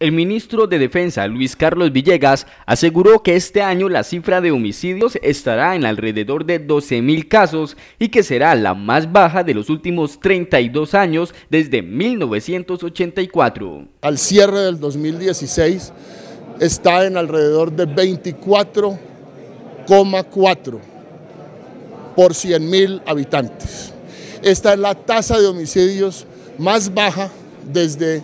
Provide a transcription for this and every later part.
El ministro de Defensa, Luis Carlos Villegas, aseguró que este año la cifra de homicidios estará en alrededor de 12.000 casos y que será la más baja de los últimos 32 años desde 1984. Al cierre del 2016 está en alrededor de 24,4 por 100.000 habitantes. Esta es la tasa de homicidios más baja desde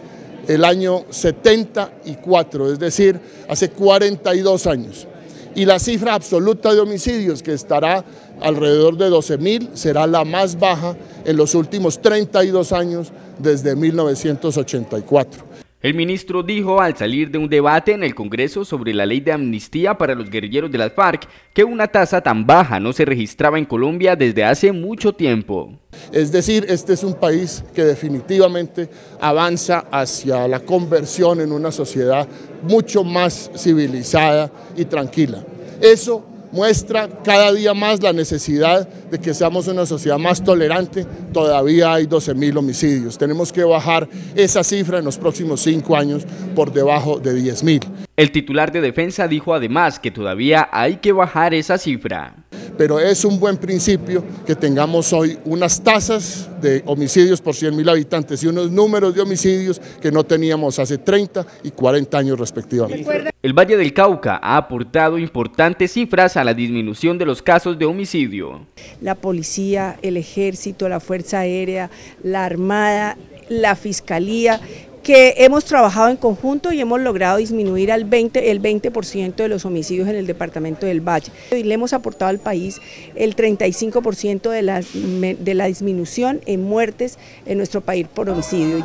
el año 74, es decir, hace 42 años. Y la cifra absoluta de homicidios, que estará alrededor de 12 mil, será la más baja en los últimos 32 años desde 1984. El ministro dijo al salir de un debate en el Congreso sobre la ley de amnistía para los guerrilleros de las FARC que una tasa tan baja no se registraba en Colombia desde hace mucho tiempo. Es decir, este es un país que definitivamente avanza hacia la conversión en una sociedad mucho más civilizada y tranquila. Eso muestra cada día más la necesidad de que seamos una sociedad más tolerante. Todavía hay 12 mil homicidios. Tenemos que bajar esa cifra en los próximos cinco años por debajo de 10 mil. El titular de defensa dijo además que todavía hay que bajar esa cifra pero es un buen principio que tengamos hoy unas tasas de homicidios por 100.000 habitantes y unos números de homicidios que no teníamos hace 30 y 40 años respectivamente. El Valle del Cauca ha aportado importantes cifras a la disminución de los casos de homicidio. La policía, el ejército, la Fuerza Aérea, la Armada, la Fiscalía que hemos trabajado en conjunto y hemos logrado disminuir al 20, el 20% de los homicidios en el departamento del Valle. Y le hemos aportado al país el 35% de la, de la disminución en muertes en nuestro país por homicidio.